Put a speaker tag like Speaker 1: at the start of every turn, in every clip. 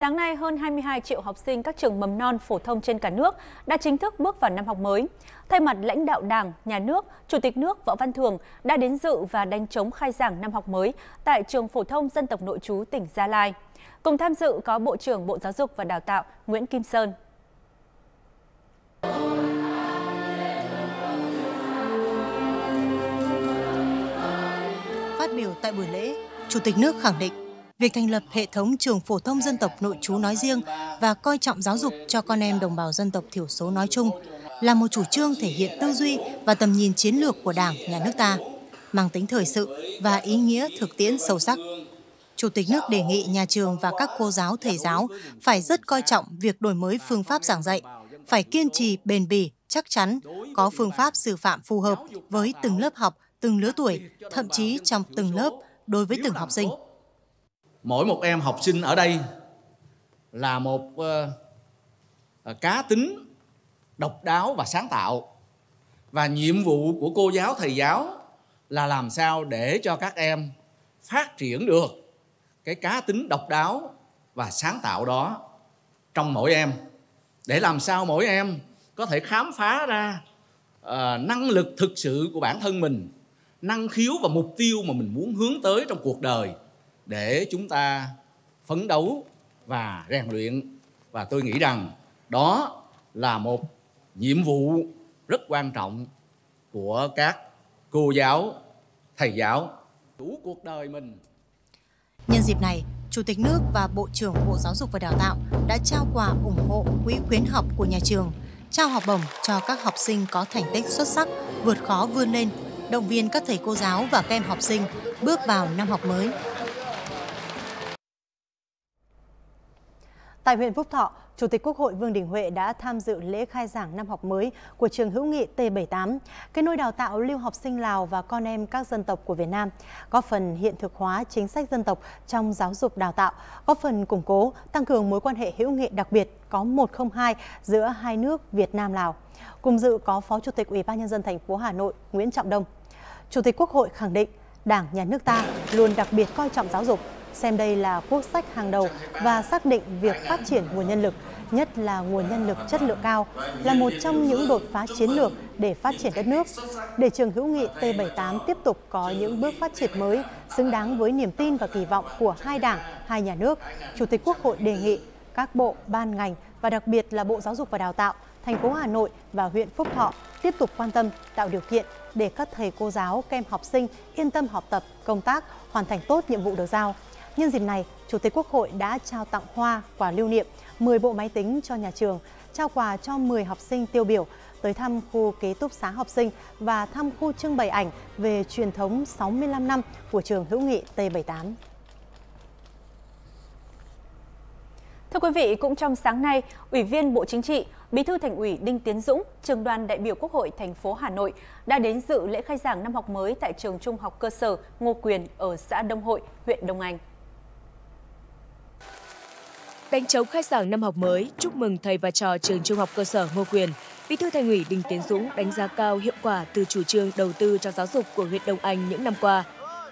Speaker 1: Sáng nay, hơn 22 triệu học sinh các trường mầm non phổ thông trên cả nước đã chính thức bước vào năm học mới. Thay mặt lãnh đạo Đảng, Nhà nước, Chủ tịch nước Võ Văn Thường đã đến dự và đánh chống khai giảng năm học mới tại trường phổ thông dân tộc nội trú tỉnh Gia Lai. Cùng tham dự có Bộ trưởng Bộ Giáo dục và Đào tạo Nguyễn Kim Sơn.
Speaker 2: Phát biểu tại buổi lễ, Chủ tịch nước khẳng định việc thành lập hệ thống trường phổ thông dân tộc nội trú nói riêng và coi trọng giáo dục cho con em đồng bào dân tộc thiểu số nói chung là một chủ trương thể hiện tư duy và tầm nhìn chiến lược của Đảng, Nhà nước ta, mang tính thời sự và ý nghĩa thực tiễn sâu sắc. Chủ tịch nước đề nghị nhà trường và các cô giáo, thầy giáo phải rất coi trọng việc đổi mới phương pháp giảng dạy, phải kiên trì, bền bỉ, chắc chắn, có phương pháp xử phạm phù hợp với từng lớp học, từng lứa tuổi, thậm chí trong từng lớp đối với từng học sinh
Speaker 3: mỗi một em học sinh ở đây là một uh, cá tính độc đáo và sáng tạo. Và nhiệm vụ của cô giáo thầy giáo là làm sao để cho các em phát triển được cái cá tính độc đáo và sáng tạo đó trong mỗi em. Để làm sao mỗi em có thể khám phá ra uh, năng lực thực sự của bản thân mình năng khiếu và mục tiêu mà mình muốn hướng tới trong cuộc đời để chúng ta phấn đấu và rèn luyện. Và tôi nghĩ rằng đó là một nhiệm vụ rất quan trọng của các cô giáo thầy giáo. Đủ cuộc đời mình.
Speaker 2: Nhân dịp này Chủ tịch nước và Bộ trưởng Bộ Giáo dục và Đào tạo đã trao quà ủng hộ quỹ khuyến học của nhà trường, trao học bổng cho các học sinh có thành tích xuất sắc, vượt khó vươn lên, động viên các thầy cô giáo và các em học sinh bước vào năm học mới. Tại huyện Phúc Thọ, Chủ tịch Quốc hội Vương Đình Huệ đã tham dự lễ khai giảng năm học mới của trường hữu nghị T78, cái nôi đào tạo lưu học sinh Lào và con em các dân tộc của Việt Nam, góp phần hiện thực hóa chính sách dân tộc trong giáo dục đào tạo, góp phần củng cố, tăng cường mối quan hệ hữu nghị đặc biệt có 102 giữa hai nước Việt Nam Lào. Cùng dự có Phó Chủ tịch Ủy ban nhân dân thành phố Hà Nội Nguyễn Trọng Đông. Chủ tịch Quốc hội khẳng định Đảng, Nhà nước ta luôn đặc biệt coi trọng giáo dục, xem đây là quốc sách hàng đầu và xác định việc phát triển nguồn nhân lực, nhất là nguồn nhân lực chất lượng cao, là một trong những đột phá chiến lược để phát triển đất nước. Để trường hữu nghị T78 tiếp tục có những bước phát triển mới, xứng đáng với niềm tin và kỳ vọng của hai đảng, hai nhà nước, Chủ tịch Quốc hội đề nghị các bộ, ban ngành và đặc biệt là Bộ Giáo dục và Đào tạo, thành phố Hà Nội và huyện Phúc Thọ tiếp tục quan tâm tạo điều kiện để các thầy cô giáo, kem học sinh yên tâm học tập, công tác, hoàn thành tốt nhiệm vụ được giao. Nhân dịp này, Chủ tịch Quốc hội đã trao tặng hoa, quà lưu niệm, 10 bộ máy tính cho nhà trường, trao quà cho 10 học sinh tiêu biểu, tới thăm khu ký túc xá học sinh và thăm khu trưng bày ảnh về truyền thống 65 năm của trường hữu nghị T78.
Speaker 1: Thưa quý vị, cũng trong sáng nay, Ủy viên Bộ Chính trị, Bí thư Thành ủy Đinh Tiến Dũng, trường đoàn đại biểu Quốc hội thành phố Hà Nội đã đến dự lễ khai giảng năm học mới tại trường Trung học cơ sở Ngô Quyền ở xã Đông Hội, huyện Đông Anh.
Speaker 4: Đánh chống khai giảng năm học mới, chúc mừng thầy và trò trường Trung học cơ sở Ngô Quyền. Bí thư Thành ủy Đinh Tiến Dũng đánh giá cao hiệu quả từ chủ trương đầu tư cho giáo dục của huyện Đông Anh những năm qua.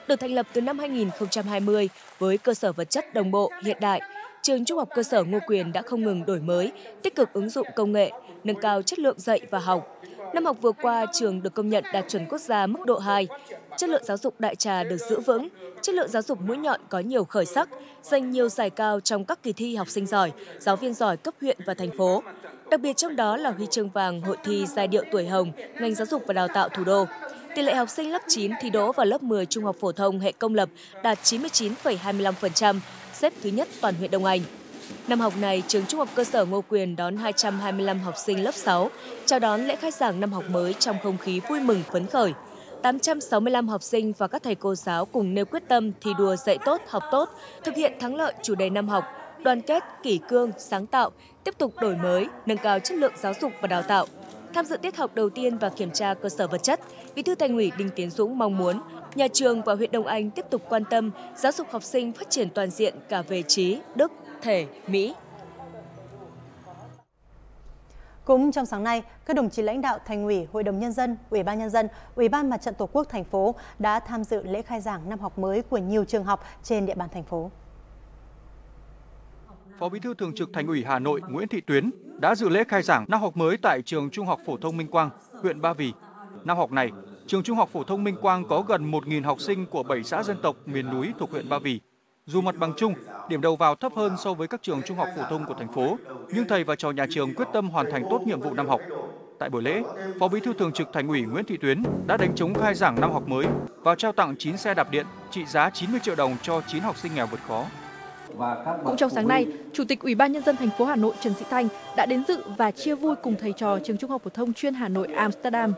Speaker 4: Được thành lập từ năm 2020 với cơ sở vật chất đồng bộ, hiện đại, trường Trung học cơ sở Ngô Quyền đã không ngừng đổi mới, tích cực ứng dụng công nghệ, nâng cao chất lượng dạy và học. Năm học vừa qua, trường được công nhận đạt chuẩn quốc gia mức độ 2. Chất lượng giáo dục đại trà được giữ vững, chất lượng giáo dục mũi nhọn có nhiều khởi sắc, giành nhiều giải cao trong các kỳ thi học sinh giỏi, giáo viên giỏi cấp huyện và thành phố. Đặc biệt trong đó là huy chương vàng hội thi giai điệu tuổi hồng, ngành giáo dục và đào tạo thủ đô. Tỷ lệ học sinh lớp 9 thi đỗ vào lớp 10 trung học phổ thông hệ công lập đạt 99,25%, xếp thứ nhất toàn huyện Đông Anh. Năm học này, trường Trung học cơ sở Ngô Quyền đón 225 học sinh lớp 6, chào đón lễ khai giảng năm học mới trong không khí vui mừng phấn khởi. 865 học sinh và các thầy cô giáo cùng nêu quyết tâm thi đua dạy tốt, học tốt, thực hiện thắng lợi chủ đề năm học, đoàn kết, kỷ cương, sáng tạo, tiếp tục đổi mới, nâng cao chất lượng giáo dục và đào tạo. Tham dự tiết học đầu tiên và kiểm tra cơ sở vật chất, Bí thư Thành ủy Đinh Tiến Dũng mong muốn nhà trường và huyện Đông Anh tiếp tục quan tâm giáo dục học sinh phát triển toàn diện cả về trí, đức, thể, mỹ.
Speaker 2: Cũng trong sáng nay, các đồng chí lãnh đạo Thành ủy, Hội đồng nhân dân, Ủy ban nhân dân, Ủy ban Mặt trận Tổ quốc thành phố đã tham dự lễ khai giảng năm học mới của nhiều trường học trên địa bàn thành phố.
Speaker 5: Phó Bí thư Thường trực Thành ủy Hà Nội Nguyễn Thị Tuyến đã dự lễ khai giảng năm học mới tại trường Trung học phổ thông Minh Quang, huyện Ba Vì. Năm học này, trường Trung học phổ thông Minh Quang có gần 1.000 học sinh của 7 xã dân tộc miền núi thuộc huyện Ba Vì. Dù mặt bằng chung, điểm đầu vào thấp hơn so với các trường trung học phổ thông của thành phố, nhưng thầy và trò nhà trường quyết tâm hoàn thành tốt nhiệm vụ năm học. Tại buổi lễ, Phó Bí thư Thường trực Thành ủy Nguyễn Thị Tuyến đã đánh trống khai giảng năm học mới và trao tặng 9 xe đạp điện trị giá 90 triệu đồng cho 9 học sinh nghèo vượt khó.
Speaker 6: Cũng trong sáng nay, Chủ tịch Ủy ban nhân dân thành phố Hà Nội Trần Sĩ Thanh đã đến dự và chia vui cùng thầy trò trường Trung học phổ thông chuyên Hà Nội Amsterdam.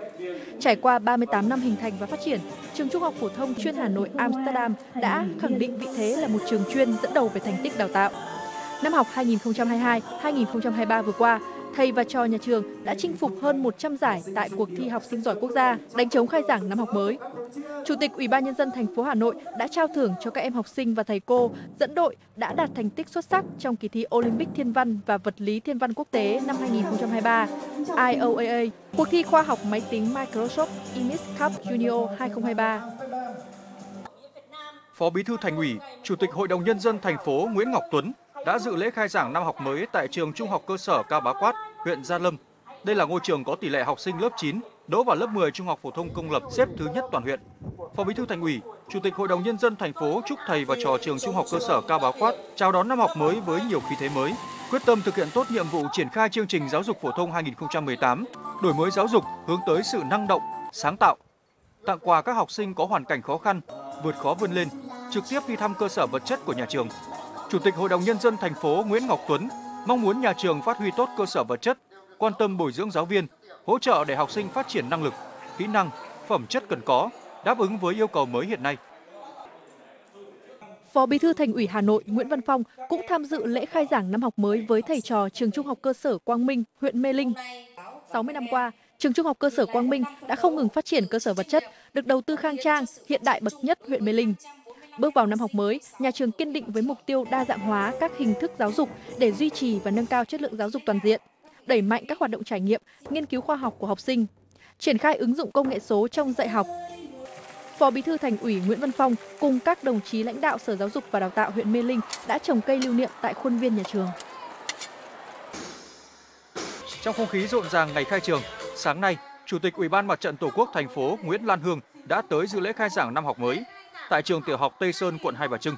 Speaker 6: Trải qua 38 năm hình thành và phát triển, trường Trung học phổ thông chuyên Hà Nội Amsterdam đã khẳng định vị thế là một trường chuyên dẫn đầu về thành tích đào tạo. Năm học 2022-2023 vừa qua, thầy và trò nhà trường đã chinh phục hơn 100 giải tại cuộc thi học sinh giỏi quốc gia, đánh chống khai giảng năm học mới. Chủ tịch Ủy ban nhân dân thành phố Hà Nội đã trao thưởng cho các em học sinh và thầy cô dẫn đội đã đạt thành tích xuất sắc trong kỳ thi Olympic Thiên văn và Vật lý Thiên văn quốc tế năm 2023, IOAA, cuộc thi khoa học máy tính Microsoft Inis Cup Junior 2023.
Speaker 5: Phó Bí thư Thành ủy, Chủ tịch Hội đồng nhân dân thành phố Nguyễn Ngọc Tuấn đã dự lễ khai giảng năm học mới tại trường Trung học cơ sở Cao Bá Quát, huyện Gia Lâm. Đây là ngôi trường có tỷ lệ học sinh lớp 9 đỗ vào lớp 10 trung học phổ thông công lập xếp thứ nhất toàn huyện. Phó Bí thư Thành ủy, Chủ tịch Hội đồng nhân dân thành phố chúc thầy và trò trường Trung học cơ sở Cao Bá Quát chào đón năm học mới với nhiều khí thế mới, quyết tâm thực hiện tốt nhiệm vụ triển khai chương trình giáo dục phổ thông 2018, đổi mới giáo dục hướng tới sự năng động, sáng tạo, tặng quà các học sinh có hoàn cảnh khó khăn, vượt khó vươn lên, trực tiếp đi thăm cơ sở vật chất của nhà trường. Chủ tịch Hội đồng nhân dân thành phố Nguyễn Ngọc Tuấn mong muốn nhà trường phát huy tốt cơ sở vật chất, quan tâm bồi dưỡng giáo viên, hỗ trợ để học sinh phát triển năng lực, kỹ năng, phẩm chất cần có, đáp ứng với yêu cầu mới hiện nay.
Speaker 6: Phó Bí thư Thành ủy Hà Nội Nguyễn Văn Phong cũng tham dự lễ khai giảng năm học mới với thầy trò trường Trung học cơ sở Quang Minh, huyện Mê Linh. 60 năm qua, trường Trung học cơ sở Quang Minh đã không ngừng phát triển cơ sở vật chất, được đầu tư khang trang, hiện đại bậc nhất huyện Mê Linh. Bước vào năm học mới, nhà trường kiên định với mục tiêu đa dạng hóa các hình thức giáo dục để duy trì và nâng cao chất lượng giáo dục toàn diện, đẩy mạnh các hoạt động trải nghiệm, nghiên cứu khoa học của học sinh, triển khai ứng dụng công nghệ số trong dạy học. Phó Bí thư Thành ủy Nguyễn Văn Phong cùng các đồng chí lãnh đạo Sở Giáo dục và Đào tạo huyện Mê Linh đã trồng cây lưu niệm tại khuôn viên nhà trường.
Speaker 5: Trong không khí rộn ràng ngày khai trường, sáng nay, Chủ tịch Ủy ban Mặt trận Tổ quốc thành phố Nguyễn Lan Hương đã tới dự lễ khai giảng năm học mới tại trường tiểu học Tây Sơn, quận Hai Bà Trưng.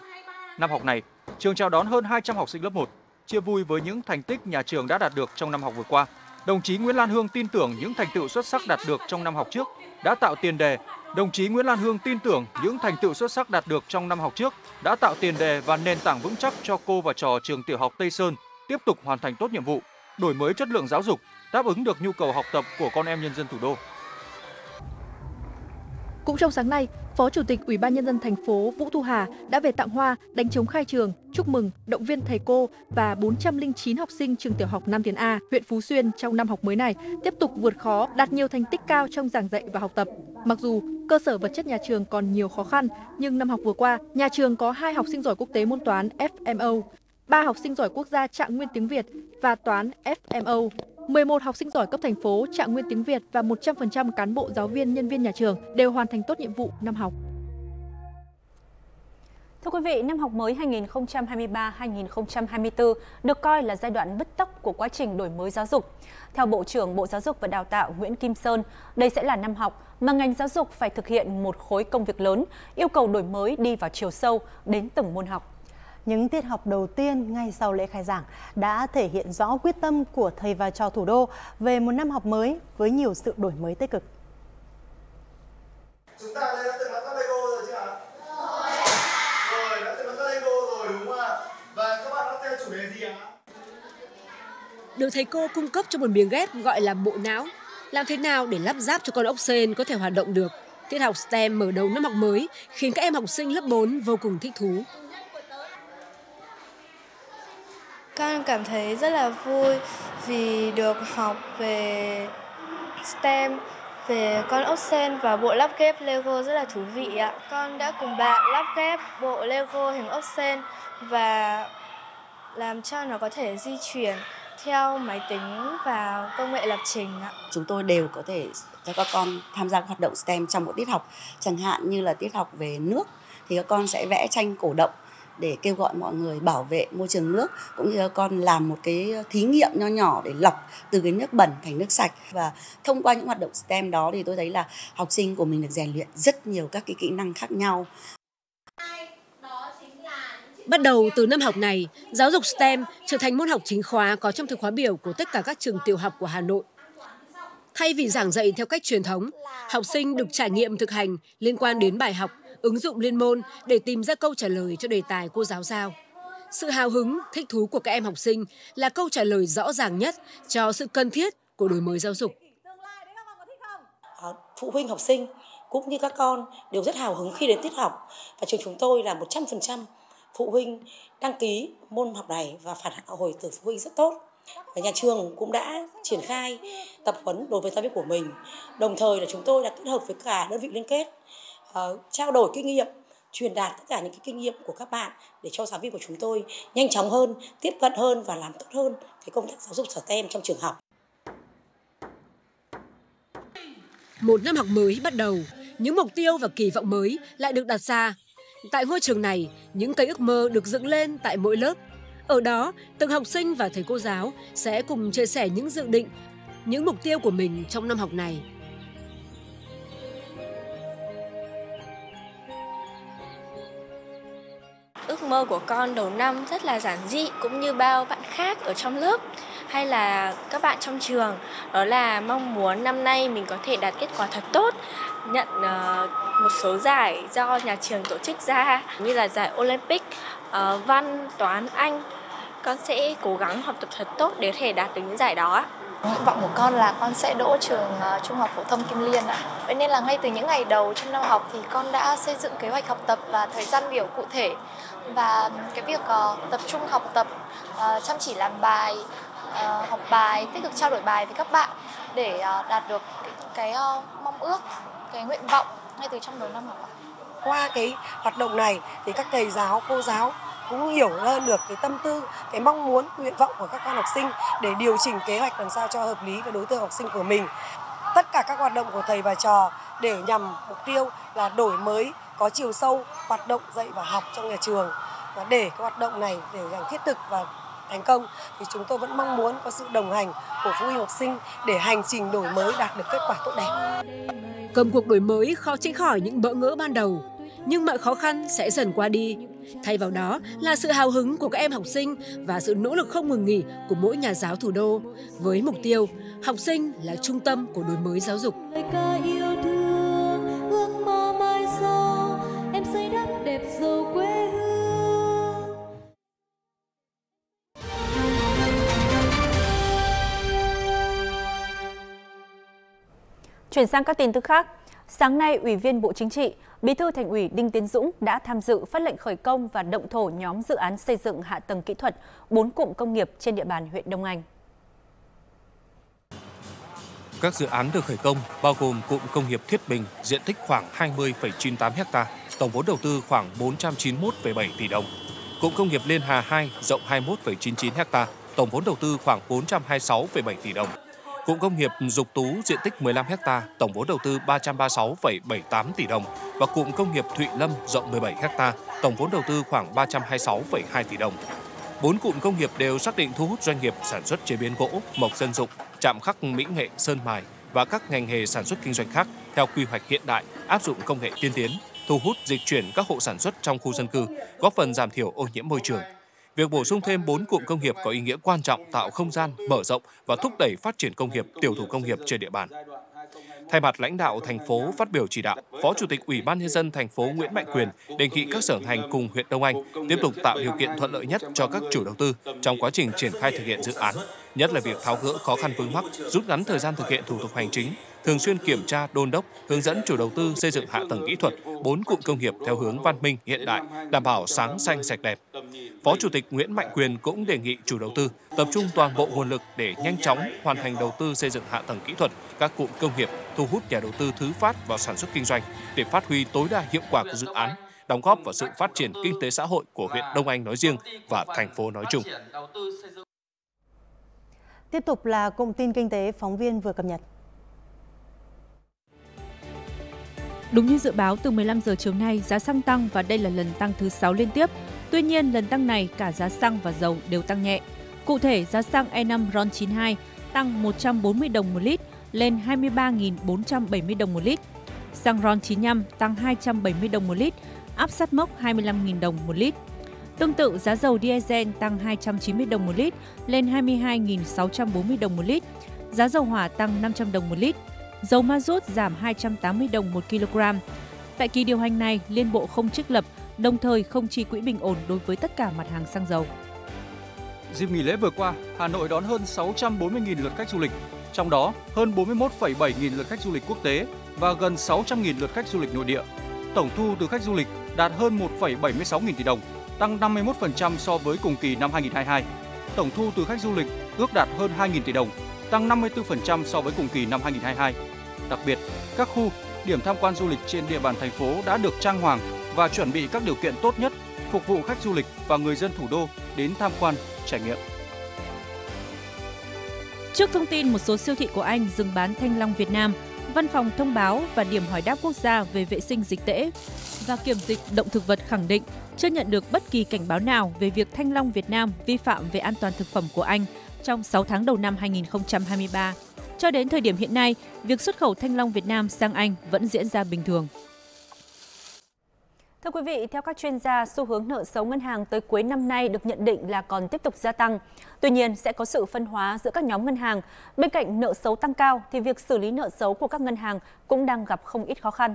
Speaker 5: Năm học này, trường chào đón hơn 200 học sinh lớp 1, chia vui với những thành tích nhà trường đã đạt được trong năm học vừa qua. Đồng chí Nguyễn Lan Hương tin tưởng những thành tựu xuất sắc đạt được trong năm học trước đã tạo tiền đề. Đồng chí Nguyễn Lan Hương tin tưởng những thành tựu xuất sắc đạt được trong năm học trước đã tạo tiền đề và nền tảng vững chắc cho cô và trò trường tiểu học Tây Sơn tiếp tục hoàn thành tốt nhiệm vụ, đổi mới chất lượng giáo dục, đáp ứng được nhu cầu học tập của con em nhân dân thủ đô.
Speaker 6: Cũng trong sáng nay, Phó Chủ tịch Ủy ban nhân dân thành phố Vũ Thu Hà đã về tặng hoa, đánh chống khai trường, chúc mừng, động viên thầy cô và 409 học sinh trường tiểu học Nam Tiến A, huyện Phú Xuyên trong năm học mới này tiếp tục vượt khó, đạt nhiều thành tích cao trong giảng dạy và học tập. Mặc dù cơ sở vật chất nhà trường còn nhiều khó khăn, nhưng năm học vừa qua, nhà trường có hai học sinh giỏi quốc tế môn toán FMO, ba học sinh giỏi quốc gia trạng nguyên tiếng Việt và toán FMO. 11 học sinh giỏi cấp thành phố, trạng nguyên tiếng Việt và 100% cán bộ giáo viên, nhân viên nhà trường đều hoàn thành tốt nhiệm vụ năm học.
Speaker 1: Thưa quý vị, năm học mới 2023-2024 được coi là giai đoạn bứt tốc của quá trình đổi mới giáo dục. Theo Bộ trưởng Bộ Giáo dục và Đào tạo Nguyễn Kim Sơn, đây sẽ là năm học mà ngành giáo dục phải thực hiện một khối công việc lớn, yêu cầu đổi mới đi vào chiều sâu đến từng môn học.
Speaker 2: Những tiết học đầu tiên ngay sau lễ khai giảng đã thể hiện rõ quyết tâm của thầy và trò thủ đô về một năm học mới với nhiều sự đổi mới tích cực. Chúng ta đã từng làm các Lego rồi chưa ạ? Rồi, đã từng làm các Lego rồi đúng không ạ?
Speaker 7: Và các bạn đã theo chủ đề gì ạ? Được thầy cô cung cấp cho một miếng ghép gọi là bộ não. Làm thế nào để lắp ráp cho con ốc sên có thể hoạt động được? Tiết học STEM mở đầu năm học mới khiến các em học sinh lớp 4 vô cùng thích thú.
Speaker 8: Con cảm thấy rất là vui vì được học về STEM, về con ốc sen và bộ lắp ghép Lego rất là thú vị ạ. Con đã cùng bạn lắp ghép bộ Lego hình ốc sen và làm cho nó có thể di chuyển theo máy tính và công nghệ lập trình ạ.
Speaker 9: Chúng tôi đều có thể cho các con tham gia hoạt động STEM trong một tiết học, chẳng hạn như là tiết học về nước thì các con sẽ vẽ tranh cổ động để kêu gọi mọi người bảo vệ môi trường nước cũng như con làm một cái thí nghiệm nho nhỏ để lọc từ cái nước bẩn thành nước sạch và thông qua những hoạt động STEM đó thì tôi thấy là học sinh của mình được rèn luyện rất nhiều các cái kỹ năng khác nhau.
Speaker 7: Bắt đầu từ năm học này, giáo dục STEM trở thành môn học chính khóa có trong thực khóa biểu của tất cả các trường tiểu học của Hà Nội. Thay vì giảng dạy theo cách truyền thống, học sinh được trải nghiệm thực hành liên quan đến bài học, ứng dụng liên môn để tìm ra câu trả lời cho đề tài cô giáo giao. Sự hào hứng, thích thú của các em học sinh là câu trả lời rõ ràng nhất cho sự cần thiết của đổi mới giáo dục.
Speaker 10: Ờ, phụ huynh học sinh cũng như các con đều rất hào hứng khi đến tiết học và trường chúng tôi là 100% phụ huynh đăng ký môn học này và phản hồi từ phụ huynh rất tốt. Và nhà trường cũng đã triển khai tập huấn đối với giáo viên của mình. Đồng thời là chúng tôi đã kết hợp với cả đơn vị liên kết uh, trao đổi kinh nghiệm truyền đạt tất cả những cái kinh nghiệm của các bạn để cho giáo viên của chúng tôi nhanh chóng hơn, tiếp cận hơn và làm tốt hơn cái công tác giáo dục STEM trong trường học.
Speaker 7: Một năm học mới bắt đầu, những mục tiêu và kỳ vọng mới lại được đặt ra. Tại ngôi trường này, những cây ước mơ được dựng lên tại mỗi lớp. Ở đó, từng học sinh và thầy cô giáo sẽ cùng chia sẻ những dự định, những mục tiêu của mình trong năm học này.
Speaker 8: Mơ của con đầu năm rất là giản dị cũng như bao bạn khác ở trong lớp hay là các bạn trong trường. Đó là mong muốn năm nay mình có thể đạt kết quả thật tốt nhận uh, một số giải do nhà trường tổ chức ra như là giải Olympic, uh, văn, toán, anh. Con sẽ cố gắng học tập thật tốt để có thể đạt được những giải đó.
Speaker 11: Nguyện vọng của con là con sẽ đỗ trường uh, Trung học phổ thông Kim Liên ạ. Vậy nên là ngay từ những ngày đầu trong năm học thì con đã xây dựng kế hoạch học tập và thời gian biểu cụ thể và cái việc uh, tập trung học tập, uh, chăm chỉ làm bài, uh, học bài, tích cực trao đổi bài với các bạn để uh, đạt được cái, cái uh, mong ước, cái nguyện vọng ngay từ trong đầu năm học.
Speaker 10: Qua cái hoạt động này thì các thầy giáo, cô giáo cũng hiểu hơn được cái tâm tư, cái mong muốn, nguyện vọng của các con học sinh để điều chỉnh kế hoạch làm sao cho hợp lý với đối tượng học sinh của mình. Tất cả các hoạt động của thầy và trò để nhằm mục tiêu là đổi mới có chiều sâu hoạt động dạy và học trong nhà trường và để cái hoạt động này để làm thiết thực và thành công thì chúng tôi vẫn mong muốn có sự đồng hành của phụ huynh học sinh để hành trình đổi mới đạt được kết quả tốt đẹp.
Speaker 7: Công cuộc đổi mới khó tránh khỏi những bỡ ngỡ ban đầu, nhưng mọi khó khăn sẽ dần qua đi. Thay vào đó là sự hào hứng của các em học sinh và sự nỗ lực không ngừng nghỉ của mỗi nhà giáo thủ đô với mục tiêu học sinh là trung tâm của đổi mới giáo dục.
Speaker 1: Chuyển sang các tin tức khác, sáng nay Ủy viên Bộ Chính trị, Bí thư Thành ủy Đinh Tiến Dũng đã tham dự phát lệnh khởi công và động thổ nhóm dự án xây dựng hạ tầng kỹ thuật bốn cụm công nghiệp trên địa bàn huyện Đông Anh.
Speaker 12: Các dự án được khởi công bao gồm cụm công nghiệp Thiết Bình, diện tích khoảng 20,98 ha, tổng vốn đầu tư khoảng 491,7 tỷ đồng. Cụm công nghiệp Liên Hà 2 rộng 21,99 ha, tổng vốn đầu tư khoảng 426,7 tỷ đồng. Cụm công nghiệp Dục Tú diện tích 15 ha, tổng vốn đầu tư 336,78 tỷ đồng và cụm công nghiệp Thụy Lâm rộng 17 ha, tổng vốn đầu tư khoảng 326,2 tỷ đồng. Bốn cụm công nghiệp đều xác định thu hút doanh nghiệp sản xuất chế biến gỗ, mộc dân dụng, chạm khắc mỹ nghệ, sơn mài và các ngành nghề sản xuất kinh doanh khác theo quy hoạch hiện đại, áp dụng công nghệ tiên tiến, thu hút dịch chuyển các hộ sản xuất trong khu dân cư, góp phần giảm thiểu ô nhiễm môi trường, Việc bổ sung thêm 4 cụm công nghiệp có ý nghĩa quan trọng tạo không gian, mở rộng và thúc đẩy phát triển công nghiệp, tiểu thủ công nghiệp trên địa bàn. Thay mặt lãnh đạo thành phố phát biểu chỉ đạo, Phó Chủ tịch Ủy ban nhân dân thành phố Nguyễn Mạnh Quyền đề nghị các sở ngành cùng huyện Đông Anh tiếp tục tạo điều kiện thuận lợi nhất cho các chủ đầu tư trong quá trình triển khai thực hiện dự án, nhất là việc tháo gỡ khó khăn vướng mắc, rút ngắn thời gian thực hiện thủ tục hành chính, thường xuyên kiểm tra, đôn đốc, hướng dẫn chủ đầu tư xây dựng hạ tầng kỹ thuật, bốn cụm công nghiệp theo hướng văn minh, hiện đại, đảm bảo sáng xanh sạch đẹp. Phó Chủ tịch Nguyễn Mạnh Quyền cũng đề nghị chủ đầu tư tập trung toàn bộ nguồn lực để nhanh chóng hoàn thành đầu tư xây dựng hạ tầng kỹ thuật các cụm công nghiệp, thu hút nhà đầu tư thứ phát vào sản xuất kinh doanh để phát huy tối đa hiệu quả của dự án, đóng góp vào sự phát triển kinh tế xã hội của huyện Đông Anh nói riêng và thành phố nói chung.
Speaker 2: Tiếp tục là cụm tin kinh tế phóng viên vừa cập nhật.
Speaker 6: Đúng như dự báo từ 15 giờ chiều nay, giá xăng tăng và đây là lần tăng thứ 6 liên tiếp.
Speaker 1: Tuy nhiên, lần tăng này cả giá xăng và dầu đều tăng nhẹ. Cụ thể, giá xăng E5 RON92 tăng 140 đồng một lít lên 23.470 đồng một lít. Xăng RON95 tăng 270 đồng một lít, áp sát mốc 25.000 đồng một lít. Tương tự, giá dầu diesel tăng 290 đồng một lít lên 22.640 đồng một lít. Giá dầu hỏa tăng 500 đồng một lít. Dầu ma rút giảm 280 đồng một kg. Tại kỳ điều hành này, Liên Bộ không trích lập, đồng thời không chi quỹ bình ổn đối với tất cả mặt hàng xăng dầu.
Speaker 5: Dịp nghỉ lễ vừa qua, Hà Nội đón hơn 640.000 lượt khách du lịch, trong đó hơn 41,7 nghìn lượt khách du lịch quốc tế và gần 600.000 lượt khách du lịch nội địa. Tổng thu từ khách du lịch đạt hơn 1,76 nghìn tỷ đồng, tăng 51% so với cùng kỳ năm 2022. Tổng thu từ khách du lịch ước đạt hơn 2.000 tỷ đồng, tăng 54% so với cùng kỳ năm 2022. Đặc biệt, các khu, điểm tham quan du lịch trên địa bàn thành phố đã được trang hoàng và chuẩn bị các điều kiện tốt nhất phục vụ khách du lịch và người dân thủ đô đến tham quan, trải nghiệm.
Speaker 1: Trước thông tin một số siêu thị của Anh dừng bán thanh long Việt Nam, Văn phòng thông báo và điểm hỏi đáp quốc gia về vệ sinh dịch tễ và kiểm dịch động thực vật khẳng định chưa nhận được bất kỳ cảnh báo nào về việc thanh long Việt Nam vi phạm về an toàn thực phẩm của Anh trong 6 tháng đầu năm 2023. Cho đến thời điểm hiện nay, việc xuất khẩu thanh long Việt Nam sang Anh vẫn diễn ra bình thường. Thưa quý vị, theo các chuyên gia, xu hướng nợ xấu ngân hàng tới cuối năm nay được nhận định là còn tiếp tục gia tăng. Tuy nhiên, sẽ có sự phân hóa giữa các nhóm ngân hàng. Bên cạnh nợ xấu tăng cao, thì việc xử lý nợ xấu của các ngân hàng cũng đang gặp không ít khó khăn.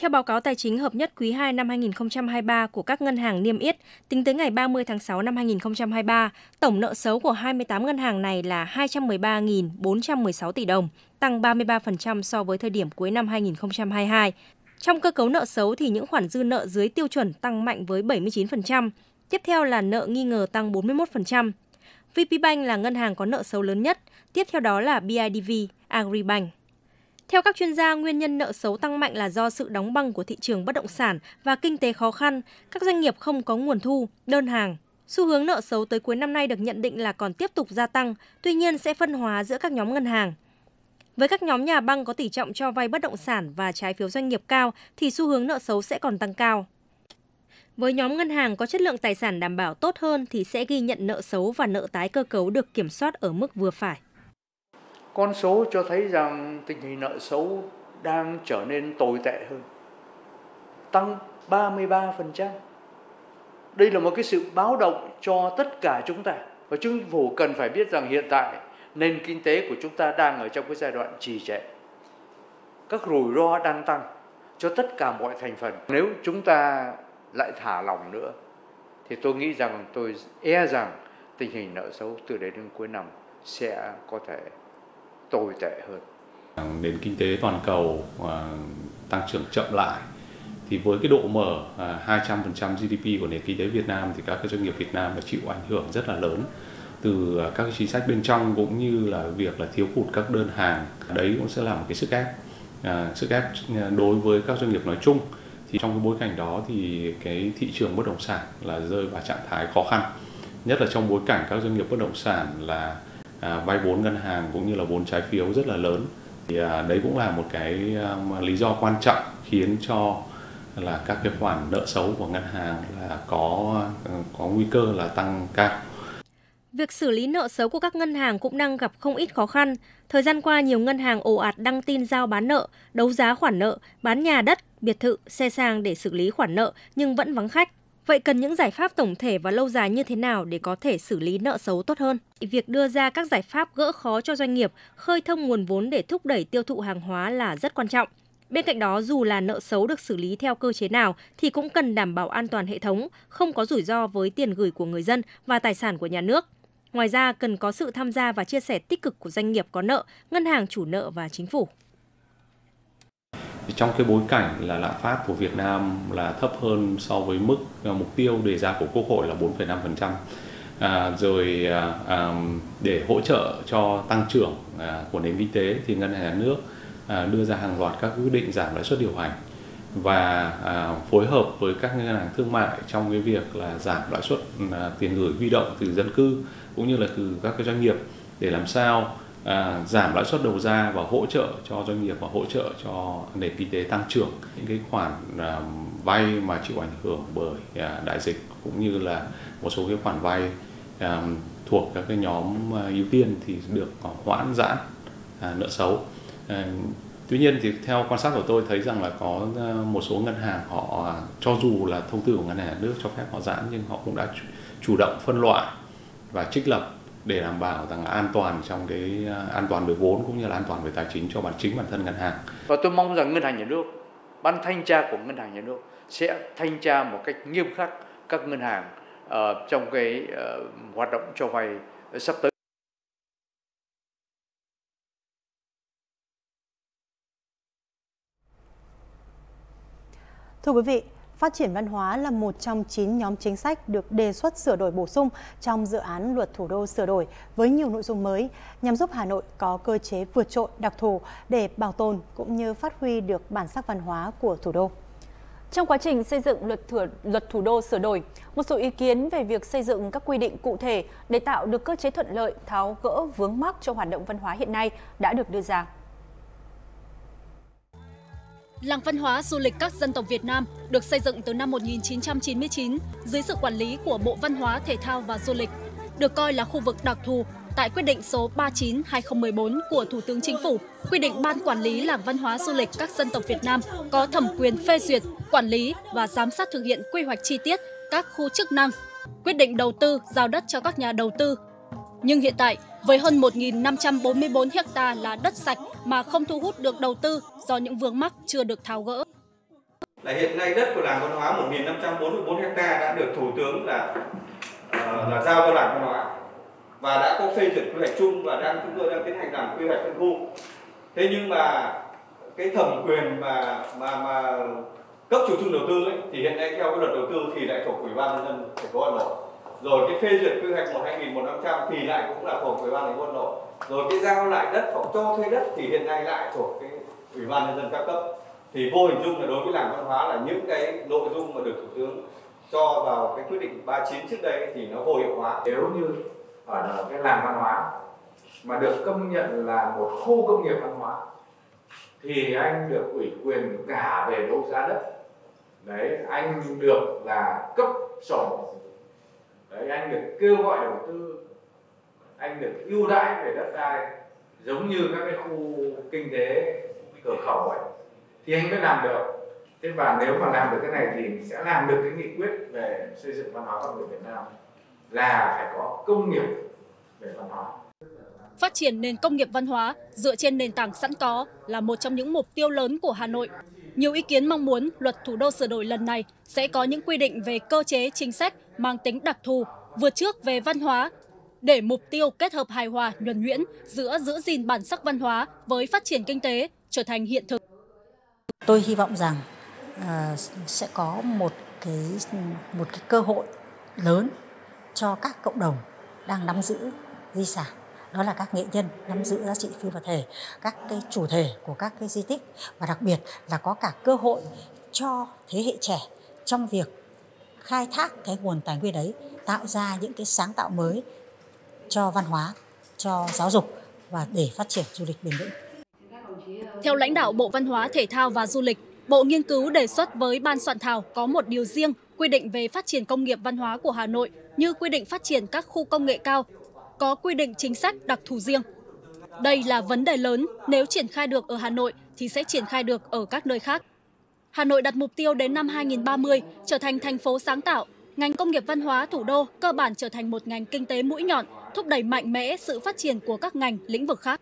Speaker 13: Theo báo cáo tài chính hợp nhất quý 2 năm 2023 của các ngân hàng niêm yết, tính tới ngày 30 tháng 6 năm 2023, tổng nợ xấu của 28 ngân hàng này là 213.416 tỷ đồng, tăng 33% so với thời điểm cuối năm 2022. Trong cơ cấu nợ xấu thì những khoản dư nợ dưới tiêu chuẩn tăng mạnh với 79%, tiếp theo là nợ nghi ngờ tăng 41%. VPBank là ngân hàng có nợ xấu lớn nhất, tiếp theo đó là BIDV, Agribank. Theo các chuyên gia, nguyên nhân nợ xấu tăng mạnh là do sự đóng băng của thị trường bất động sản và kinh tế khó khăn, các doanh nghiệp không có nguồn thu, đơn hàng. Xu hướng nợ xấu tới cuối năm nay được nhận định là còn tiếp tục gia tăng, tuy nhiên sẽ phân hóa giữa các nhóm ngân hàng. Với các nhóm nhà băng có tỷ trọng cho vay bất động sản và trái phiếu doanh nghiệp cao thì xu hướng nợ xấu sẽ còn tăng cao. Với nhóm ngân hàng có chất lượng tài sản đảm bảo tốt hơn thì sẽ ghi nhận nợ xấu và nợ tái cơ cấu được kiểm soát ở mức vừa phải.
Speaker 14: Con số cho thấy rằng tình hình nợ xấu đang trở nên tồi tệ hơn. Tăng 33%. Đây là một cái sự báo động cho tất cả chúng ta. Và chính phủ cần phải biết rằng hiện tại nền kinh tế của chúng ta đang ở trong cái giai đoạn trì trệ. Các rủi ro đang tăng cho tất cả mọi thành phần. Nếu chúng ta lại thả lỏng nữa, thì tôi nghĩ rằng, tôi e rằng tình hình nợ xấu từ đây đến cuối năm sẽ có thể tồi tệ hơn.
Speaker 15: Nền kinh tế toàn cầu à, tăng trưởng chậm lại. Thì với cái độ mở à, 200% GDP của nền kinh tế Việt Nam thì các cái doanh nghiệp Việt Nam đã chịu ảnh hưởng rất là lớn từ à, các cái chính sách bên trong cũng như là việc là thiếu hụt các đơn hàng. Đấy cũng sẽ là một cái sức ép à, sức ép đối với các doanh nghiệp nói chung. Thì trong cái bối cảnh đó thì cái thị trường bất động sản là rơi vào trạng thái khó khăn nhất là trong bối cảnh các doanh nghiệp bất động sản là À, vay vốn ngân hàng cũng như là vốn trái phiếu rất là lớn thì à, đấy cũng là một cái um, lý do quan trọng khiến cho là các cái khoản nợ xấu của ngân hàng là có ờ, có nguy cơ là tăng cao.
Speaker 13: Việc xử lý nợ xấu của các ngân hàng cũng đang gặp không ít khó khăn. Thời gian qua, nhiều ngân hàng ồ ạt đăng tin giao bán nợ, đấu giá khoản nợ, bán nhà đất, biệt thự, xe sang để xử lý khoản nợ nhưng vẫn vắng khách. Vậy cần những giải pháp tổng thể và lâu dài như thế nào để có thể xử lý nợ xấu tốt hơn? Việc đưa ra các giải pháp gỡ khó cho doanh nghiệp, khơi thông nguồn vốn để thúc đẩy tiêu thụ hàng hóa là rất quan trọng. Bên cạnh đó, dù là nợ xấu được xử lý theo cơ chế nào thì cũng cần đảm bảo an toàn hệ thống, không có rủi ro với tiền gửi của người dân và tài sản của nhà nước. Ngoài ra, cần có sự tham gia và chia sẻ tích cực của doanh nghiệp có nợ, ngân hàng chủ nợ và chính phủ
Speaker 15: trong cái bối cảnh là lạm phát của Việt Nam là thấp hơn so với mức à, mục tiêu đề ra của Quốc hội là 4,5%. À, rồi à, à, để hỗ trợ cho tăng trưởng à, của nền kinh tế thì ngân hàng nhà nước à, đưa ra hàng loạt các quyết định giảm lãi suất điều hành và à, phối hợp với các ngân hàng thương mại trong cái việc là giảm lãi suất à, tiền gửi huy động từ dân cư cũng như là từ các cái doanh nghiệp để làm sao à, giảm lãi suất đầu ra và hỗ trợ cho doanh nghiệp và hỗ trợ cho nền kinh tế tăng trưởng. Những cái khoản à, vay mà chịu ảnh hưởng bởi à, đại dịch cũng như là một số cái khoản vay à, thuộc các cái nhóm à, ưu tiên thì được hoãn giãn à, nợ xấu. À, Tuy nhiên thì theo quan sát của tôi thấy rằng là có à, một số ngân hàng họ à, cho dù là thông tư của ngân hàng nhà nước cho phép họ giãn nhưng họ cũng đã chủ động phân loại và trích lập để đảm bảo rằng an toàn trong cái à, an toàn về vốn cũng như là an toàn về tài chính cho bản chính bản thân ngân hàng.
Speaker 14: Và tôi mong rằng ngân hàng nhà nước, ban thanh tra của ngân hàng nhà nước sẽ thanh tra một cách nghiêm khắc các ngân hàng uh, trong cái uh, hoạt động cho vay sắp tới.
Speaker 2: Thưa quý vị, Phát triển văn hóa là một trong 9 nhóm chính sách được đề xuất sửa đổi bổ sung trong dự án luật thủ đô sửa đổi với nhiều nội dung mới nhằm giúp Hà Nội có cơ chế vượt trội đặc thù để bảo tồn cũng như phát huy được bản sắc văn hóa của thủ đô.
Speaker 1: Trong quá trình xây dựng luật, thừa, luật thủ đô sửa đổi, một số ý kiến về việc xây dựng các quy định cụ thể để tạo được cơ chế thuận lợi tháo gỡ vướng mắc cho hoạt động văn hóa hiện nay đã được đưa ra.
Speaker 16: Làng văn hóa du lịch các dân tộc Việt Nam được xây dựng từ năm 1999 dưới sự quản lý của Bộ Văn hóa, Thể thao và Du lịch, được coi là khu vực đặc thù tại quyết định số 39/2014 của Thủ tướng Chính phủ, quy định Ban Quản lý Làng Văn hóa Du lịch các dân tộc Việt Nam có thẩm quyền phê duyệt, quản lý và giám sát thực hiện quy hoạch chi tiết các khu chức năng, quyết định đầu tư, giao đất cho các nhà đầu tư. Nhưng hiện tại, với hơn 1.544 ha là đất sạch mà không thu hút được đầu tư do những vướng mắc chưa được tháo gỡ.
Speaker 17: Là hiện nay đất của làng văn hóa 1.544 ha đã được thủ tướng là ờ, là giao cho làng văn hóa và đã có phê duyệt quy hoạch chung và đang chúng tôi đang tiến hành làm quy hoạch phân khu. Thế nhưng mà cái thẩm quyền mà mà mà cấp chủ trương đầu tư ấy, thì hiện nay theo cái luật đầu tư thì lại thuộc ủy ban nhân dân thành phố Hà Nội rồi cái phê duyệt quy hoạch một hai nghìn một năm trăm thì lại cũng là thuộc ủy ban thành phố Hà Nội rồi cái giao lại đất hoặc cho thuê đất thì hiện nay lại thuộc cái ủy ban nhân dân các cấp. Thì vô hình dung là đối với làng văn hóa là những cái nội dung mà được thủ tướng cho vào cái quyết định 39 trước đây thì nó vô hiệu hóa.
Speaker 18: Nếu như ở cái làng văn hóa mà được công nhận là một khu công nghiệp văn hóa, thì anh được ủy quyền cả về đấu giá đất. Đấy, anh được là cấp sổ. Đấy, anh được kêu gọi đầu tư anh được ưu đãi về đất đai giống như các cái khu kinh tế cửa khẩu ấy thì anh mới làm được thế và nếu mà làm được cái này thì sẽ làm được cái nghị quyết về xây dựng văn hóa con người Việt Nam là phải có công nghiệp về văn hóa
Speaker 16: Phát triển nền công nghiệp văn hóa dựa trên nền tảng sẵn có là một trong những mục tiêu lớn của Hà Nội. Nhiều ý kiến mong muốn luật thủ đô sửa đổi lần này sẽ có những quy định về cơ chế chính sách mang tính đặc thù, vượt trước về văn hóa, để mục tiêu kết hợp hài hòa nhuần nhuyễn giữa giữ gìn bản sắc văn hóa với phát triển kinh tế trở thành hiện thực.
Speaker 19: Tôi hy vọng rằng uh, sẽ có một cái một cái cơ hội lớn cho các cộng đồng đang nắm giữ di sản đó là các nghệ nhân nắm giữ giá trị phi vật thể các cái chủ thể của các cái di tích và đặc biệt là có cả cơ hội cho thế hệ trẻ trong việc khai thác cái nguồn tài nguyên đấy tạo ra những cái sáng tạo mới cho văn hóa cho giáo dục và để phát triển du lịch bền vững
Speaker 16: theo lãnh đạo Bộ Văn hóa, Thể thao và Du lịch, Bộ Nghiên cứu đề xuất với Ban soạn thảo có một điều riêng quy định về phát triển công nghiệp văn hóa của Hà Nội như quy định phát triển các khu công nghệ cao, có quy định chính sách đặc thù riêng. Đây là vấn đề lớn, nếu triển khai được ở Hà Nội thì sẽ triển khai được ở các nơi khác. Hà Nội đặt mục tiêu đến năm 2030 trở thành thành phố sáng tạo, ngành công nghiệp văn hóa thủ đô cơ bản trở thành một ngành kinh tế mũi nhọn, thúc đẩy mạnh mẽ sự phát triển của các ngành, lĩnh vực khác.